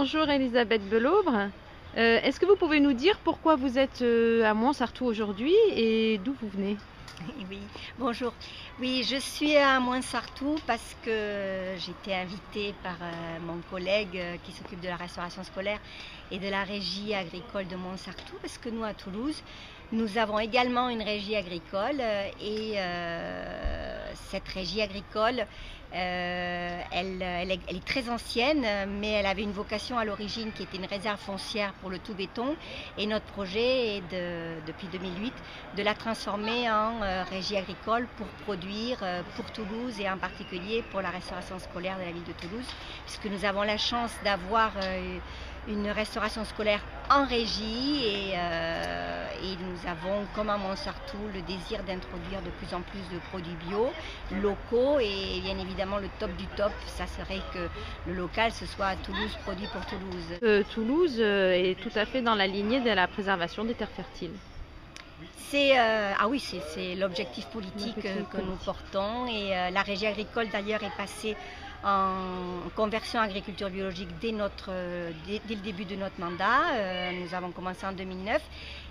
Bonjour Elisabeth Belaubre. Euh, Est-ce que vous pouvez nous dire pourquoi vous êtes euh, à Montsartou aujourd'hui et d'où vous venez? Oui, bonjour. Oui, je suis à Montsartou parce que j'ai été invitée par euh, mon collègue qui s'occupe de la restauration scolaire et de la régie agricole de Montsartou parce que nous à Toulouse, nous avons également une régie agricole et cette régie agricole, elle est très ancienne, mais elle avait une vocation à l'origine qui était une réserve foncière pour le tout béton. Et notre projet est de, depuis 2008 de la transformer en euh, régie agricole pour produire euh, pour Toulouse et en particulier pour la restauration scolaire de la ville de Toulouse, puisque nous avons la chance d'avoir euh, une restauration scolaire en régie et, nous avons, comme à Montsartou, le désir d'introduire de plus en plus de produits bio, locaux et bien évidemment le top du top, ça serait que le local ce soit à Toulouse, produit pour Toulouse. Euh, Toulouse euh, est tout à fait dans la lignée de la préservation des terres fertiles. C'est euh, ah oui, c'est- l'objectif politique que nous portons et euh, la régie agricole d'ailleurs est passée en conversion agriculture biologique dès, notre, euh, dès, dès le début de notre mandat. Euh, nous avons commencé en 2009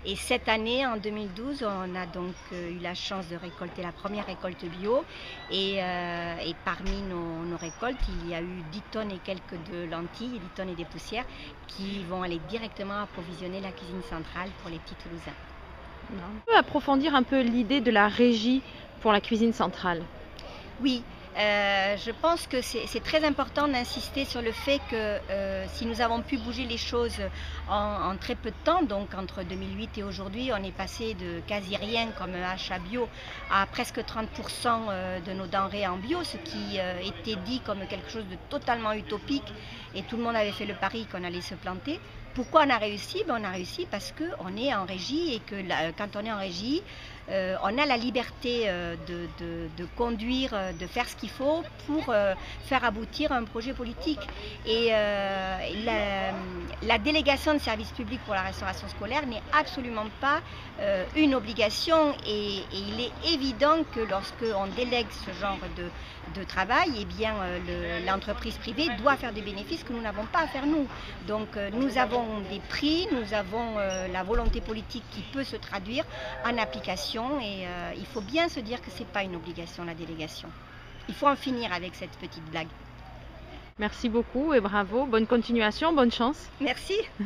et cette année, en 2012, on a donc euh, eu la chance de récolter la première récolte bio et, euh, et parmi nos, nos récoltes, il y a eu 10 tonnes et quelques de lentilles, 10 tonnes et des poussières qui vont aller directement approvisionner la cuisine centrale pour les petits Toulousains. On peut approfondir un peu l'idée de la régie pour la cuisine centrale? Oui, euh, je pense que c'est très important d'insister sur le fait que euh, si nous avons pu bouger les choses en, très peu de temps, donc entre 2008 et aujourd'hui, on est passé de quasi rien comme achat bio à presque 30% euh, de nos denrées en bio, ce qui était dit comme quelque chose de totalement utopique et tout le monde avait fait le pari qu'on allait se planter. Pourquoi on a réussi? Ben, On a réussi parce qu'on est en régie et que quand on est en régie, euh, on a la liberté euh, de, conduire, euh, de faire ce qu'il faut pour faire aboutir un projet politique. Et la, délégation de service public pour la restauration scolaire n'est absolument pas une obligation et, il est évident que lorsque on délègue ce genre de, travail, eh bien le- l'entreprise privée doit faire des bénéfices que nous n'avons pas à faire nous. Donc nous avons des prix, nous avons la volonté politique qui peut se traduire en application et euh, il faut bien se dire que ce n'est pas une obligation la délégation. Il faut en finir avec cette petite blague. Merci beaucoup et bravo. Bonne continuation, bonne chance. Merci.